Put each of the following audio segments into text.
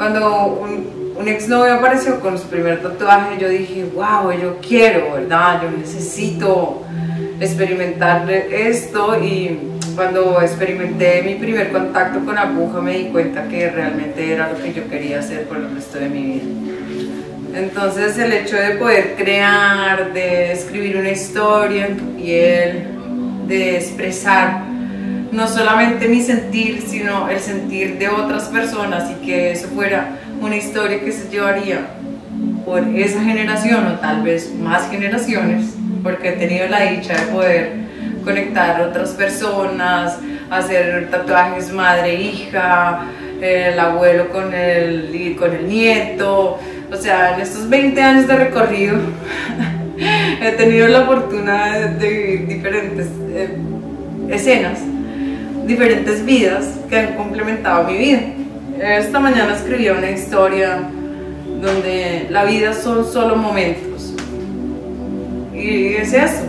cuando un, un exnovio apareció con su primer tatuaje, yo dije, wow, yo quiero, ¿verdad? Yo necesito experimentar esto y cuando experimenté mi primer contacto con aguja me di cuenta que realmente era lo que yo quería hacer por el resto de mi vida. Entonces el hecho de poder crear, de escribir una historia en tu piel, de expresar no solamente mi sentir, sino el sentir de otras personas y que eso fuera una historia que se llevaría por esa generación o tal vez más generaciones, porque he tenido la dicha de poder conectar a otras personas, hacer tatuajes madre-hija, el abuelo con el, con el nieto, o sea, en estos 20 años de recorrido he tenido la fortuna de, vivir diferentes eh, escenas, diferentes vidas que han complementado mi vida. Esta mañana escribí una historia donde la vida son solo momentos. Y es eso.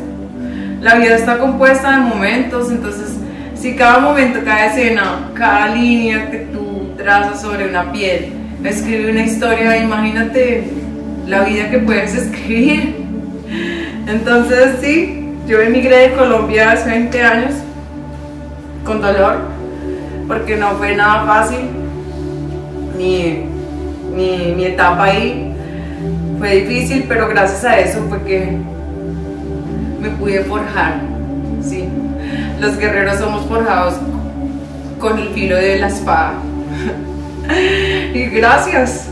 La vida está compuesta de momentos, entonces si cada momento, cada escena, cada línea que tú trazas sobre una piel, escribe una historia, imagínate la vida que puedes escribir. Entonces sí, yo emigré de Colombia hace 20 años con dolor, porque no fue nada fácil. Mi, mi, mi etapa ahí fue difícil, pero gracias a eso fue que me pude forjar. ¿sí? Los guerreros somos forjados con el filo de la espada. Y gracias,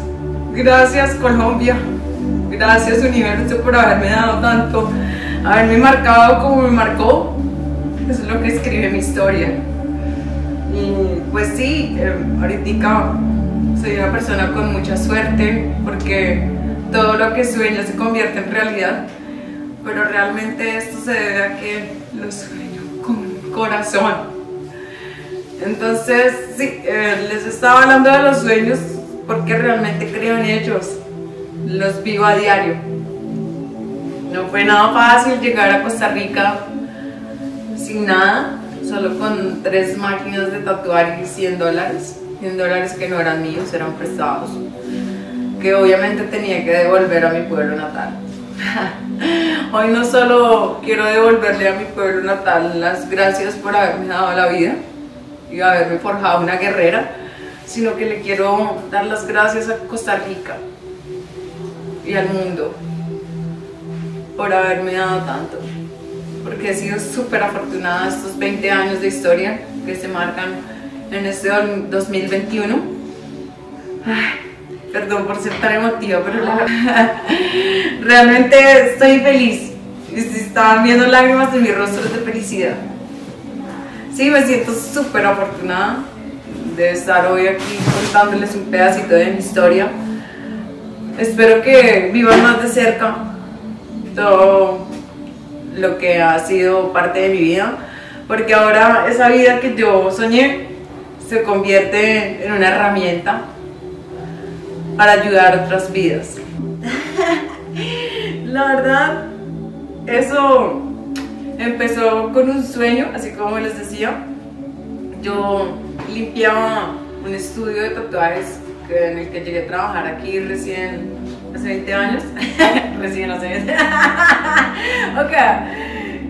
gracias Colombia, gracias universo por haberme dado tanto, haberme marcado como me marcó. Eso es lo que escribe mi historia. Y pues sí, eh, ahorita soy una persona con mucha suerte porque todo lo que sueño se convierte en realidad. Pero realmente esto se debe a que lo sueño con corazón. Entonces, sí, eh, les estaba hablando de los sueños porque realmente creo en ellos. Los vivo a diario. No fue nada fácil llegar a Costa Rica sin nada, solo con tres máquinas de tatuar y 100 dólares. 100 dólares que no eran míos, eran prestados. Que obviamente tenía que devolver a mi pueblo natal. Hoy no solo quiero devolverle a mi pueblo natal las gracias por haberme dado la vida, y haberme forjado una guerrera, sino que le quiero dar las gracias a Costa Rica y al mundo por haberme dado tanto, porque he sido súper afortunada estos 20 años de historia que se marcan en este 2021. perdón por ser tan emotiva, pero realmente estoy feliz. Estaban viendo lágrimas en mi rostro de felicidad. Sí, me siento súper afortunada de estar hoy aquí contándoles un pedacito de mi historia. Espero que vivan más de cerca todo lo que ha sido parte de mi vida, porque ahora esa vida que yo soñé se convierte en una herramienta para ayudar a otras vidas. La verdad, eso Empezó con un sueño, así como les decía. Yo limpiaba un estudio de tatuajes en el que llegué a trabajar aquí recién, hace 20 años. recién hace 20 Ok.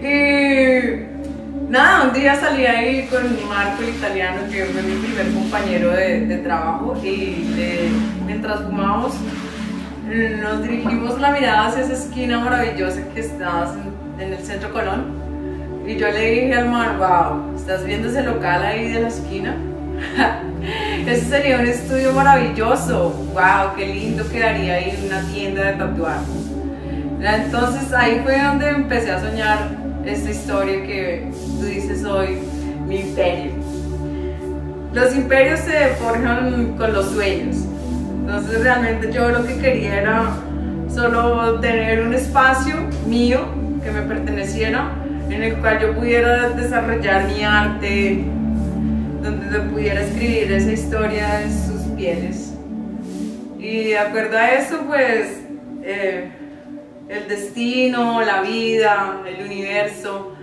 Y nada, un día salí ahí con Marco, el italiano, que fue mi primer compañero de, trabajo, y mientras fumábamos, nos dirigimos la mirada hacia esa esquina maravillosa que está en el centro Colón y yo le dije al mar, wow, ¿estás viendo ese local ahí de la esquina? Ese sería un estudio maravilloso. Wow, qué lindo quedaría ahí una tienda de tatuajes. Entonces ahí fue donde empecé a soñar esta historia que tú dices hoy, mi imperio. Los imperios se forjan con los sueños. Entonces realmente yo lo que quería era solo tener un espacio mío que me perteneciera en el cual yo pudiera desarrollar mi arte, donde yo pudiera escribir esa historia de sus pieles. Y de acuerdo a eso, pues, eh, el destino, la vida, el universo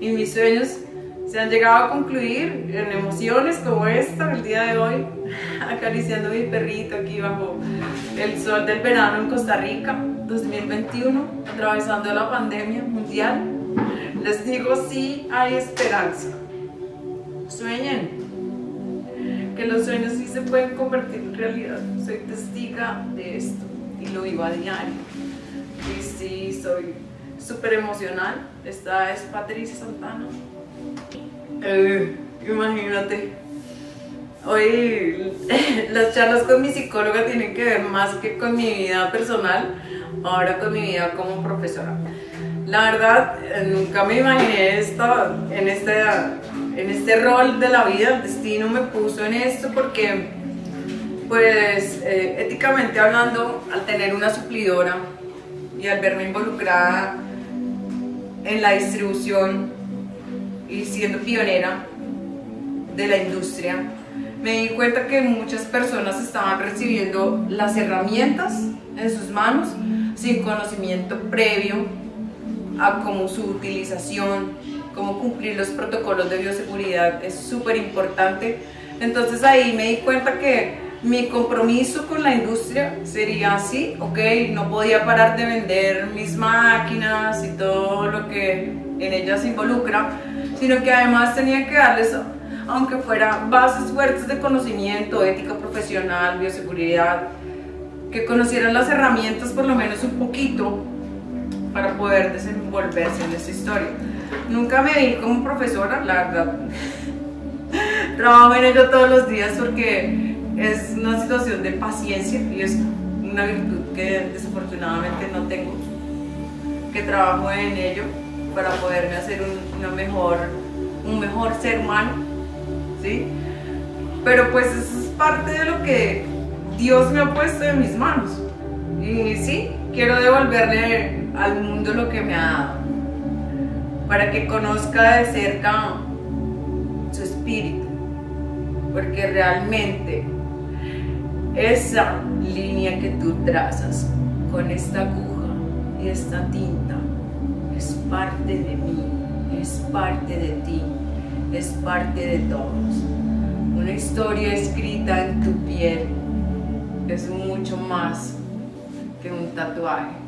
y mis sueños se han llegado a concluir en emociones como esta el día de hoy, acariciando mi perrito aquí bajo el sol del verano en Costa Rica 2021, atravesando la pandemia mundial. Les digo, sí hay esperanza. Sueñen, que los sueños sí se pueden convertir en realidad. Soy testiga de esto y lo vivo a diario. Y sí, soy súper emocional. Esta es Patricia Santana. Eh, imagínate. Hoy las charlas con mi psicóloga tienen que ver más que con mi vida personal, ahora con mi vida como profesora. La verdad, eh, nunca me imaginé esto, en, este, en este rol de la vida, el destino me puso en esto porque, pues, eh, éticamente hablando, al tener una suplidora y al verme involucrada en la distribución y siendo pionera de la industria, me di cuenta que muchas personas estaban recibiendo las herramientas en sus manos sin conocimiento previo a cómo su utilización, cómo cumplir los protocolos de bioseguridad es súper importante. Entonces ahí me di cuenta que mi compromiso con la industria sería así, ok, no podía parar de vender mis máquinas y todo lo que en ellas involucra, sino que además tenía que darles, aunque fuera bases fuertes de conocimiento, ética profesional, bioseguridad, que conocieran las herramientas por lo menos un poquito para poder desenvolverse en esta historia. Nunca me vi como profesora, la verdad. Trabajo en ello todos los días porque es una situación de paciencia y es una virtud que desafortunadamente no tengo, que trabajo en ello para poderme hacer un, una mejor, un mejor ser humano, ¿sí? Pero pues eso es parte de lo que Dios me ha puesto en mis manos. Y sí, quiero devolverle al mundo lo que me ha dado, para que conozca de cerca su espíritu, porque realmente esa línea que tú trazas con esta aguja y esta tinta es parte de mí, es parte de ti, es parte de todos. Una historia escrita en tu piel es mucho más que un tatuaje.